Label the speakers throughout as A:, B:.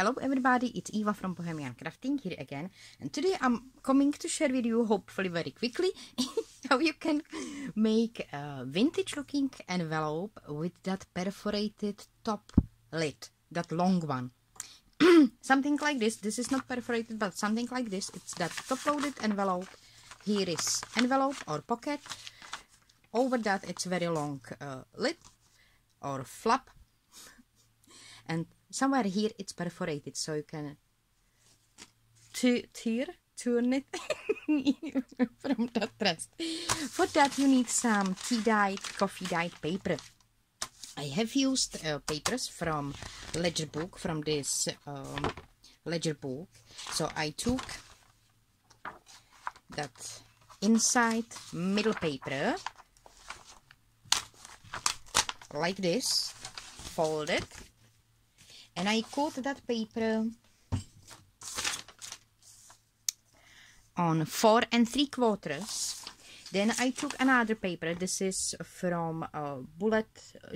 A: Hello everybody, it's Eva from Bohemian Crafting here again. And today I'm coming to share with you hopefully very quickly how you can make a vintage looking envelope with that perforated top lid, that long one. something like this, this is not perforated but something like this, it's that top loaded envelope. Here is envelope or pocket, over that it's very long uh, lid or flap. And somewhere here it's perforated so you can tear turn it from that rest for that you need some tea dyed coffee dyed paper. I have used uh, papers from ledger book from this um, ledger book. So I took that inside middle paper like this fold it and I cut that paper on four and three quarters. Then I took another paper. This is from a bullet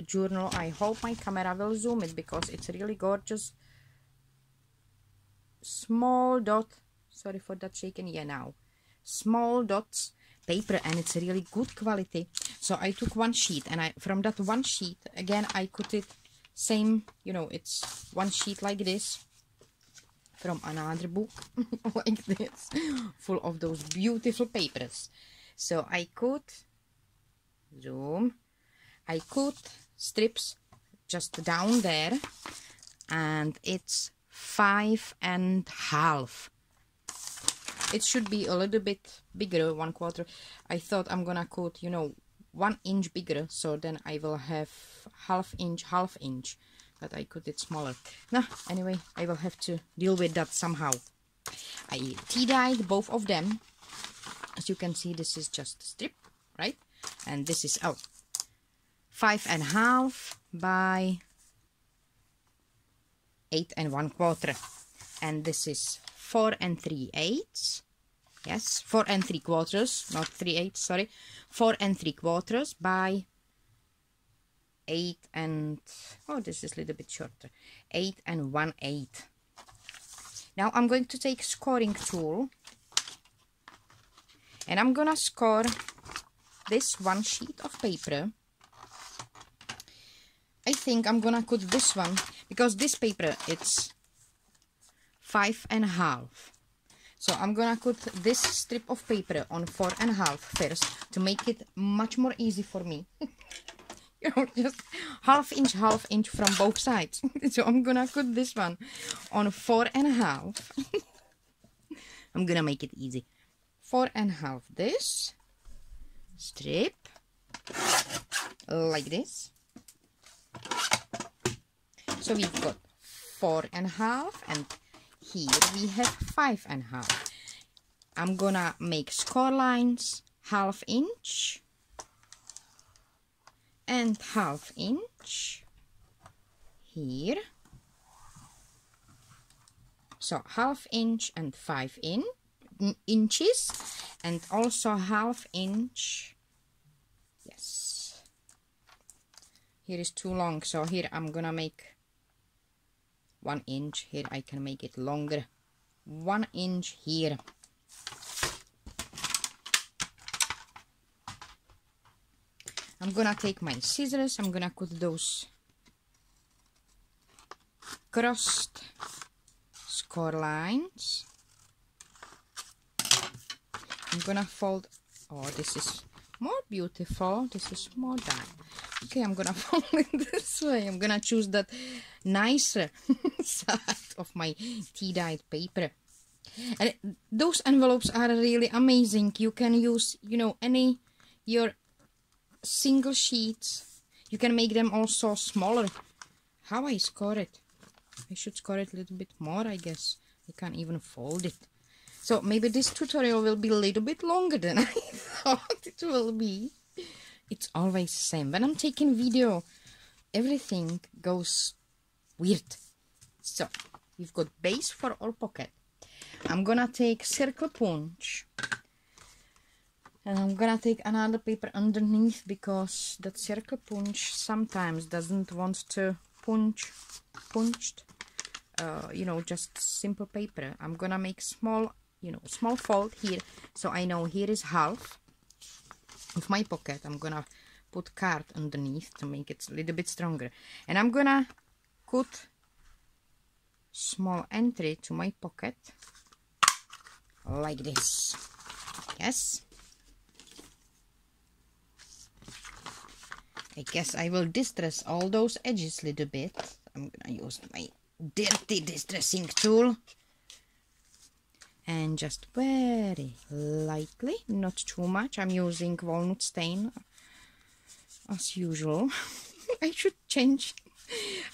A: journal. I hope my camera will zoom it because it's really gorgeous. Small dot sorry for that shaking yeah now. Small dots paper and it's really good quality. So I took one sheet and I from that one sheet again I cut it same you know it's one sheet like this from another book like this full of those beautiful papers. So I cut zoom I cut strips just down there and it's five and half. It should be a little bit bigger one quarter. I thought I'm gonna cut you know one inch bigger so then I will have half inch half inch but I cut it smaller. Nah anyway I will have to deal with that somehow. I tea dyed both of them. As you can see this is just a strip right? And this is oh five and a half by eight and one quarter. And this is four and three eighths yes four and three quarters not three eighths sorry. Four and three quarters by eight and oh this is a little bit shorter. Eight and one eighth now I'm going to take scoring tool and I'm gonna score this one sheet of paper. I think I'm gonna cut this one because this paper it's five and a half so I'm gonna cut this strip of paper on four and a half first to make it much more easy for me. You know just half inch half inch from both sides. So I'm gonna cut this one on four and a half. I'm gonna make it easy. Four and a half this strip like this. So we've got four and a half and here we have five and a half. I'm gonna make score lines half inch and half inch here. So half inch and five in inches and also half inch. Yes. Here is too long so here I'm gonna make one inch here I can make it longer. One inch here. I'm gonna take my scissors I'm gonna cut those crossed score lines. I'm gonna fold oh this is more beautiful. This is more done okay I'm gonna fold it this way. I'm gonna choose that nicer side of my tea dyed paper. And those envelopes are really amazing. You can use you know any your single sheets. You can make them also smaller. How I score it? I should score it a little bit more I guess. I can't even fold it so maybe this tutorial will be a little bit longer than I thought it will be. It's always the same. When I'm taking video, everything goes weird. So, we've got base for our pocket. I'm gonna take circle punch. And I'm gonna take another paper underneath because that circle punch sometimes doesn't want to punch punched uh, you know just simple paper I'm gonna make small you know small fold here. So I know here is half of my pocket. I'm gonna put card underneath to make it a little bit stronger. And I'm gonna cut small entry to my pocket like this. Yes. I guess I will distress all those edges a little bit. I'm gonna use my dirty distressing tool and just very lightly not too much I'm using walnut stain as usual I should change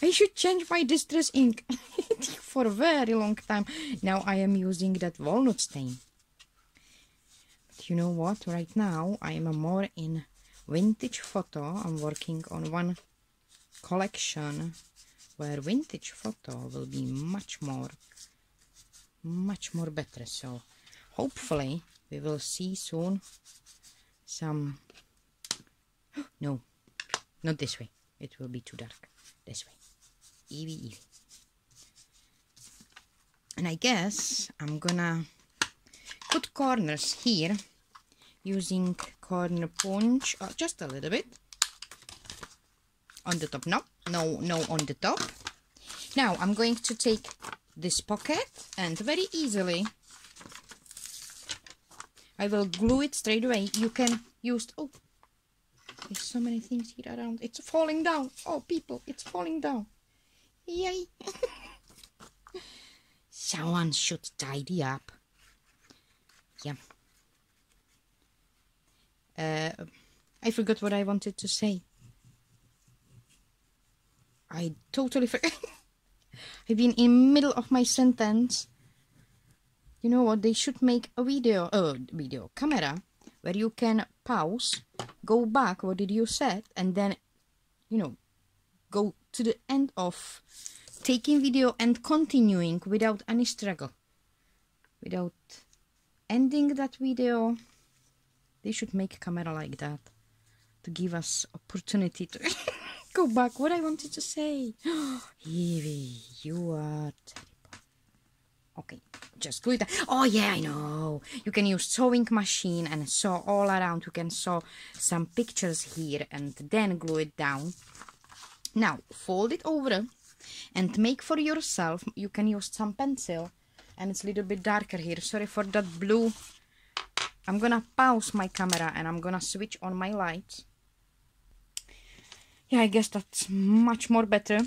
A: I should change my distress ink for a very long time. Now I am using that walnut stain. But you know what? Right now I am more in vintage photo. I'm working on one collection where vintage photo will be much more, much more better. So hopefully we will see soon some... No, not this way. It will be too dark this way. Evie, Evie. And I guess I'm gonna put corners here using corner punch, uh, just a little bit. On the top, no, no, no on the top. Now I'm going to take this pocket and very easily I will glue it straight away. You can use, oh, there's so many things here around. It's falling down. Oh, people, it's falling down. Yay. Someone should tidy up. Yeah. Uh, I forgot what I wanted to say. I totally forgot. I've been in middle of my sentence. You know what? They should make a video, uh, video camera where you can pause, go back, what did you said, and then, you know, go to the end of taking video and continuing without any struggle. Without ending that video, they should make a camera like that to give us opportunity to go back. What I wanted to say. Evie, you are terrible. Okay just glue it. Oh yeah i know. You can use sewing machine and sew all around. You can sew some pictures here and then glue it down. Now fold it over and make for yourself. You can use some pencil and it's a little bit darker here. Sorry for that blue. I'm gonna pause my camera and i'm gonna switch on my light yeah i guess that's much more better.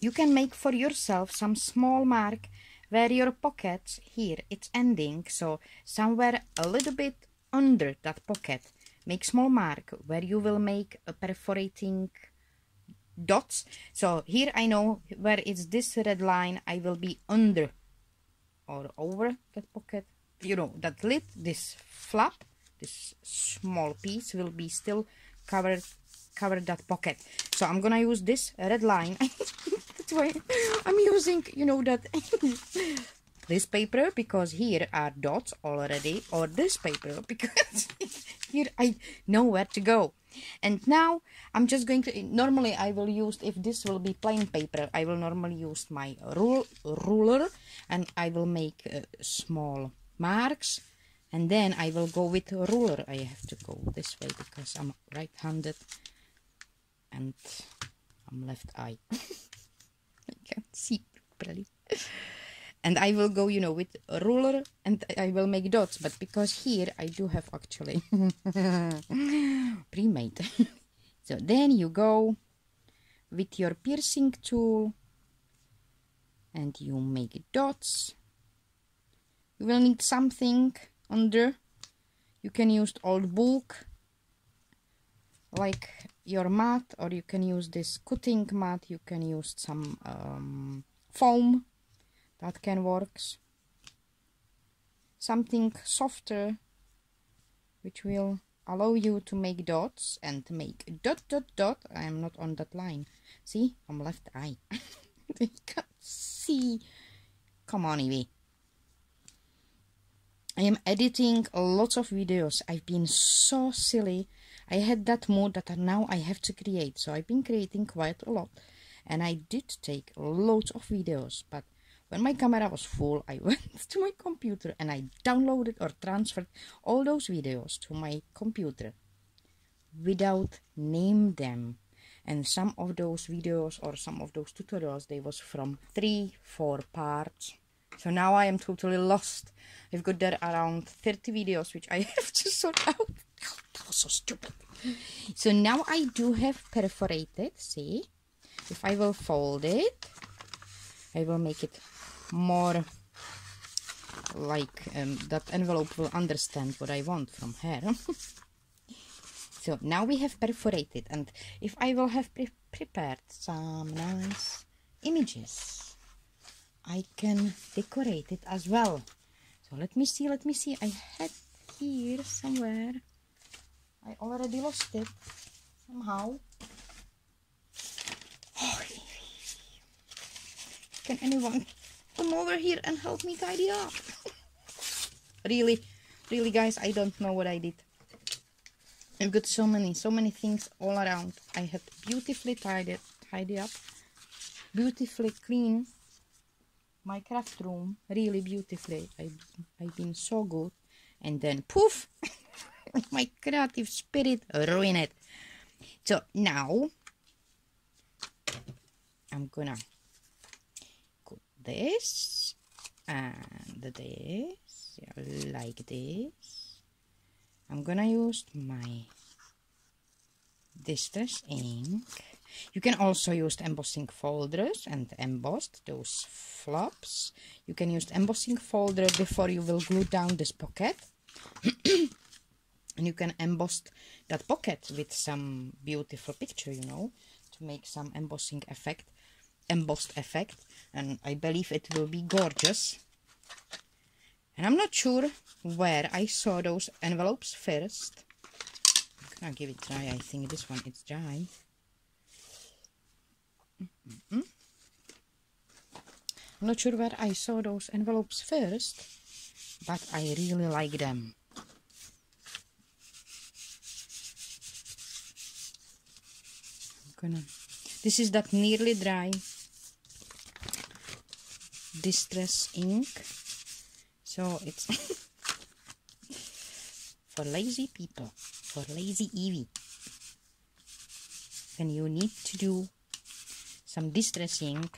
A: You can make for yourself some small mark where your pocket here it's ending. So somewhere a little bit under that pocket make small mark where you will make a perforating dots. So here I know where it's this red line I will be under or over that pocket. You know that lid this flap this small piece will be still covered cover that pocket. So I'm gonna use this red line. That's why I'm using you know that this paper because here are dots already or this paper because here I know where to go. And now I'm just going to normally I will use if this will be plain paper I will normally use my rule, ruler and I will make uh, small marks and then I will go with ruler. I have to go this way because I'm right-handed and I'm left eye. I can't see properly. And I will go, you know, with a ruler and I will make dots. But because here I do have actually pre-made. so then you go with your piercing tool and you make dots. You will need something under. You can use old book like your mat or you can use this cutting mat you can use some um, foam. That can works something softer which will allow you to make dots and make dot dot dot. I am not on that line. See? I'm left eye. Can't see. Come on Evie. I am editing lots of videos. I've been so silly I had that mood that now I have to create. So I've been creating quite a lot. and I did take loads of videos but when my camera was full I went to my computer and I downloaded or transferred all those videos to my computer without name them and some of those videos or some of those tutorials they was from three four parts so now I am totally lost I've got there around 30 videos which I have to sort out that was so stupid. So now I do have perforated see? If I will fold it I will make it more like um, that envelope will understand what I want from her. So now we have perforated and if I will have pre prepared some nice images I can decorate it as well. So let me see let me see. I had here somewhere I already lost it. Somehow. Can anyone come over here and help me tidy up? Really really guys I don't know what I did. I've got so many, so many things all around. I had beautifully tidy, tidy up, beautifully clean my craft room, really beautifully. I, I've been so good. And then poof, my creative spirit ruined. It. So now, I'm gonna put this and this, like this. I'm gonna use my distress ink. You can also use embossing folders and emboss those flops. You can use embossing folder before you will glue down this pocket and you can emboss that pocket with some beautiful picture you know to make some embossing effect embossed effect and I believe it will be gorgeous and I'm not sure where I saw those envelopes first. I'm gonna give it a try. I think this one is dry. Mm -hmm. I'm not sure where I saw those envelopes first, but I really like them. I'm. This is that nearly dry distress ink so it's for lazy people, for lazy Evie. Then you need to do some distressing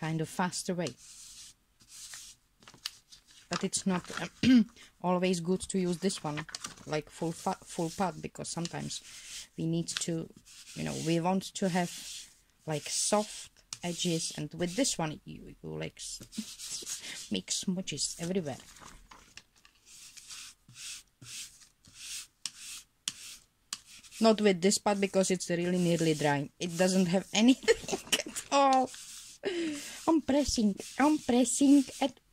A: kind of faster way. But it's not uh, always good to use this one like full full part because sometimes we need to, you know, we want to have like soft edges. And with this one you, you like make smudges everywhere. Not with this part because it's really nearly dry. It doesn't have anything at all. I'm pressing I'm pressing at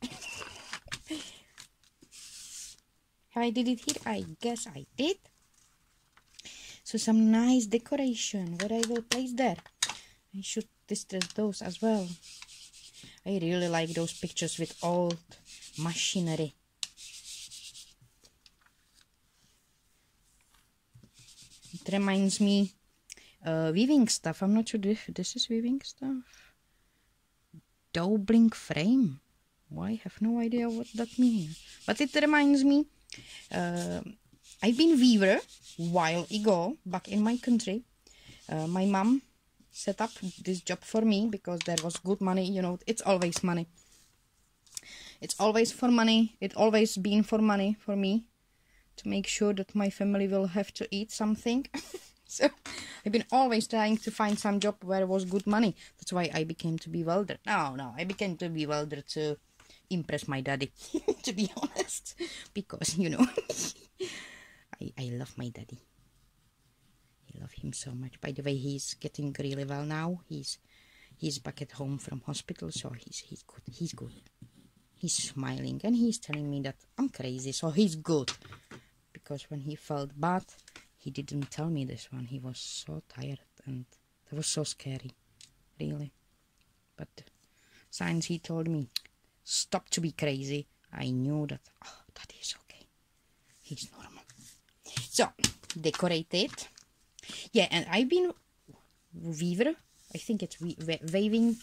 A: I did it here I guess I did so some nice decoration what I will place there I should distress those as well. I really like those pictures with old machinery. It reminds me uh, weaving stuff. I'm not sure if this is weaving stuff. Doubling frame. Well, I have no idea what that means. But it reminds me. Uh, I've been weaver while ago back in my country. Uh, my mom set up this job for me because there was good money you know it's always money. It's always for money it always been for money for me to make sure that my family will have to eat something. So i've been always trying to find some job where was good money. That's why i became to be welder. No no i became to be welder to impress my daddy to be honest because you know I, I love my daddy I love him so much. By the way, he's getting really well now. He's he's back at home from hospital, so he's he's good. He's good. He's smiling and he's telling me that I'm crazy, so he's good. Because when he felt bad, he didn't tell me this one. He was so tired and that was so scary, really. But since he told me, stop to be crazy, I knew that, oh, that is okay. He's normal. So, decorate it yeah and i've been weaver I think it's waving,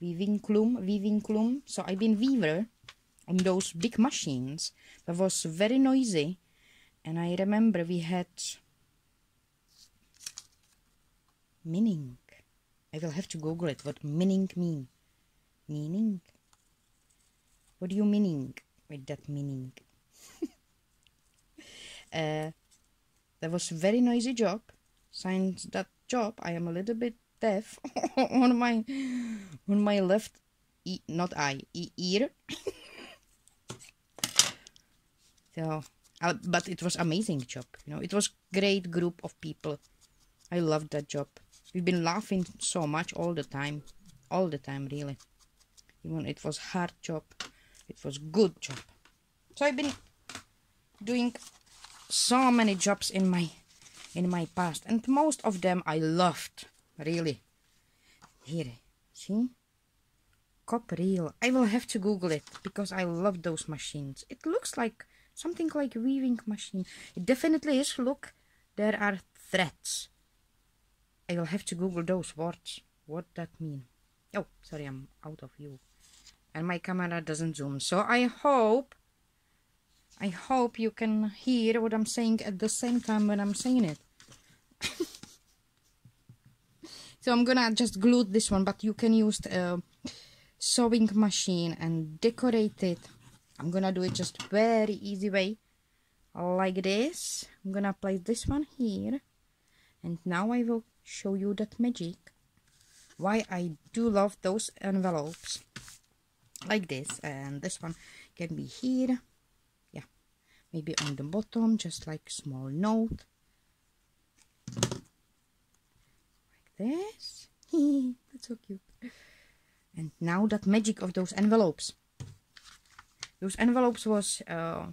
A: weaving loom, weaving loom. So I've been weaver on those big machines. That was very noisy. And I remember we had meaning. I will have to Google it. What meaning mean? Meaning? What do you meaning with that meaning? Uh, that was a very noisy job. Since that job, I am a little bit deaf on my on my left e not eye e ear. so, uh, but it was amazing job. You know, it was great group of people. I loved that job. We've been laughing so much all the time, all the time, really. Even it was hard job, it was good job. So I've been doing so many jobs in my in my past, and most of them I loved, really. Here, see? Cop reel. I will have to Google it because I love those machines. It looks like something like weaving machine. It definitely is. Look, there are threads I will have to Google those words. What that mean? Oh, sorry, I'm out of view. And my camera doesn't zoom. So I hope, I hope you can hear what I'm saying at the same time when I'm saying it. so I'm gonna just glue this one, but you can use a uh, sewing machine and decorate it. I'm gonna do it just very easy way, like this. I'm gonna place this one here. And now I will show you that magic why I do love those envelopes like this and this one can be here maybe on the bottom just like small note. Like this. That's so cute. And now that magic of those envelopes. Those envelopes was uh,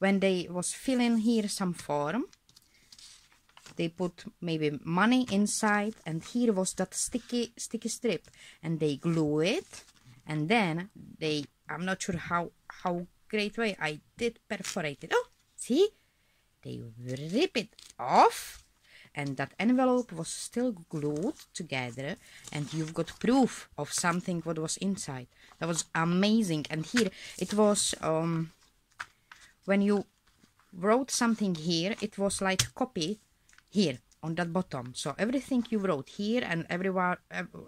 A: when they was filling here some form they put maybe money inside and here was that sticky sticky strip. And they glue it and then they i'm not sure how how great way. I did perforate it. Oh see? They rip it off. And that envelope was still glued together. And you've got proof of something what was inside. That was amazing. And here it was um when you wrote something here it was like copy here on that bottom. So everything you wrote here and everyone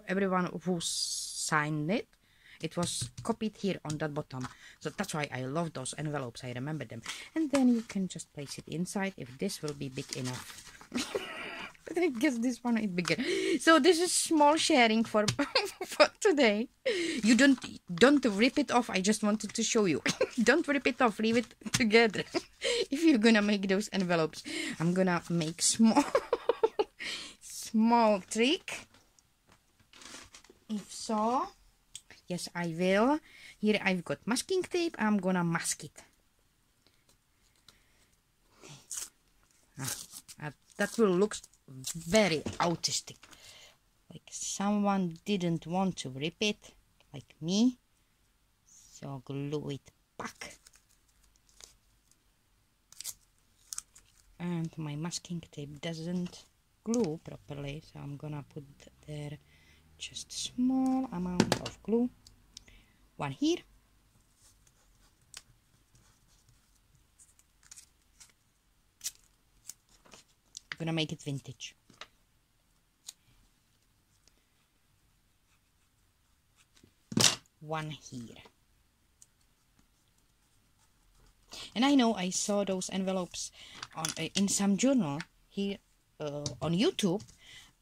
A: everyone who signed it it was copied here on that bottom so that's why i love those envelopes i remember them and then you can just place it inside if this will be big enough but I guess this one is bigger. So this is small sharing for for today. You don't don't rip it off. I just wanted to show you. don't rip it off. Leave it together. if you're gonna make those envelopes, I'm gonna make small small trick. If so, yes, I will. Here I've got masking tape. I'm gonna mask it. Ah, that will look very autistic like someone didn't want to rip it like me so glue it back and my masking tape doesn't glue properly so I'm gonna put there just small amount of glue one here I'm gonna make it vintage. One here. And I know I saw those envelopes on in some journal here uh, on YouTube,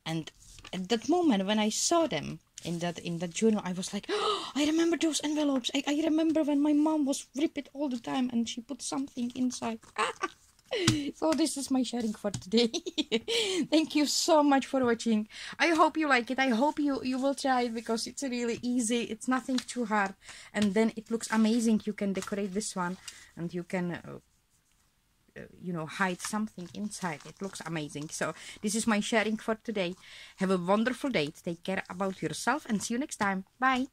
A: and at that moment when I saw them in that in that journal, I was like, oh, I remember those envelopes. I, I remember when my mom was rip it all the time, and she put something inside. so this is my sharing for today. Thank you so much for watching. I hope you like it. I hope you you will try it because it's really easy. It's nothing too hard. And then it looks amazing. You can decorate this one and you can uh, you know hide something inside. It looks amazing. So this is my sharing for today. Have a wonderful day. Take care about yourself and see you next time. Bye